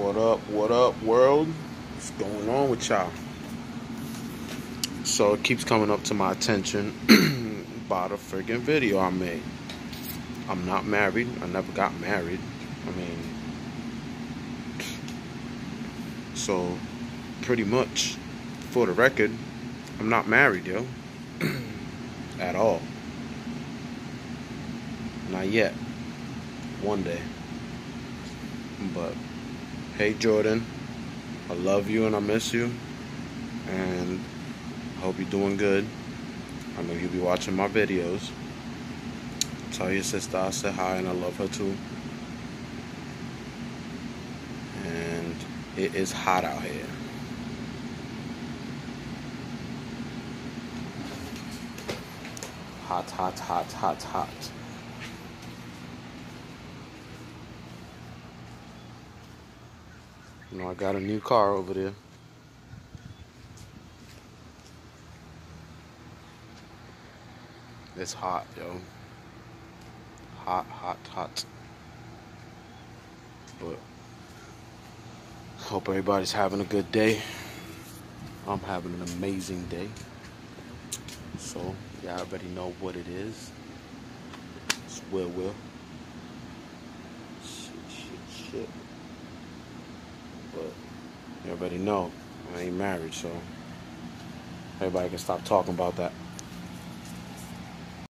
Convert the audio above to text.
What up, what up, world? What's going on with y'all? So it keeps coming up to my attention about a freaking video I made. I'm not married. I never got married. I mean, so pretty much, for the record, I'm not married, yo. At all. Not yet. One day. But hey Jordan, I love you and I miss you. And I hope you're doing good. I know you'll be watching my videos. Tell your sister I said hi and I love her too. And it is hot out here. Hot, hot, hot, hot, hot. You know, I got a new car over there. It's hot, yo. Hot, hot, hot. But hope everybody's having a good day. I'm having an amazing day. So, y'all already know what it is. It's Will Will. Shit, shit, shit. Already know I ain't married, so everybody can stop talking about that.